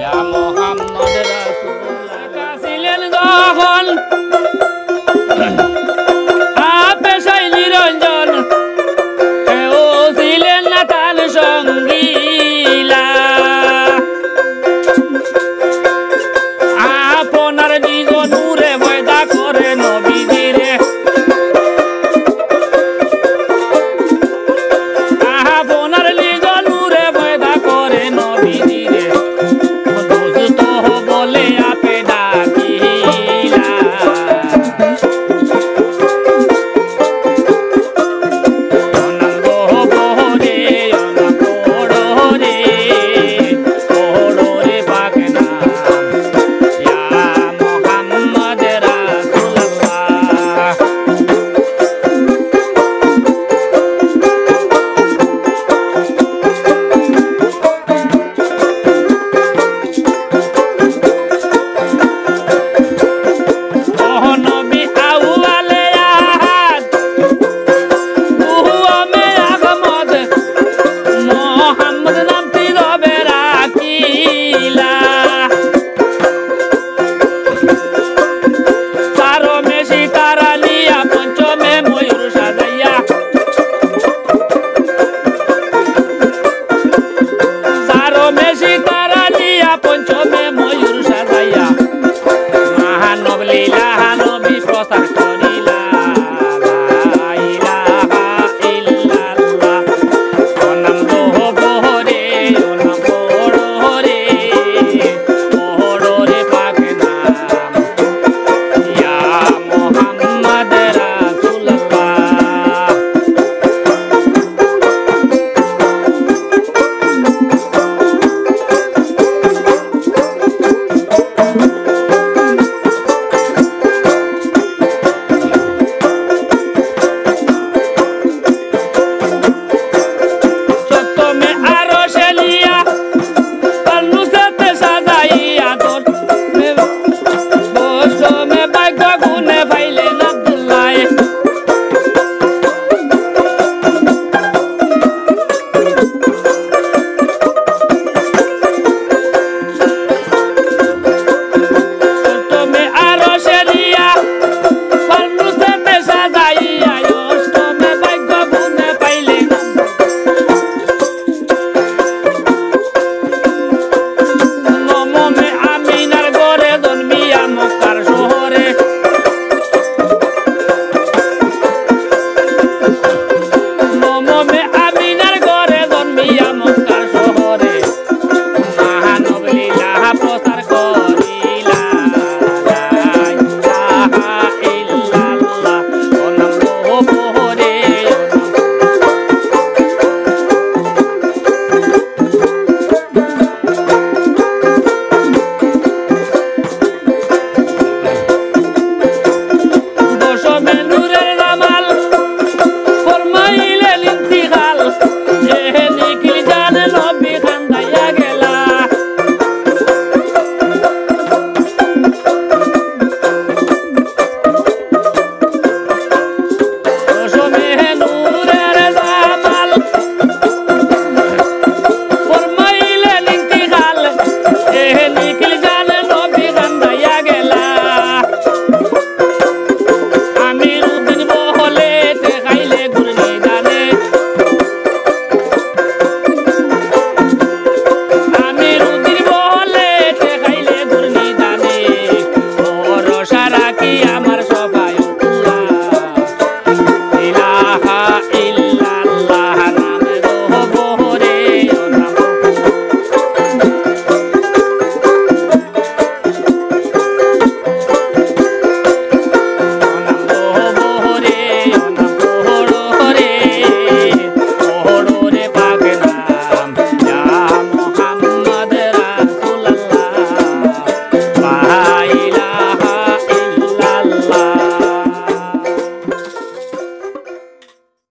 Ja,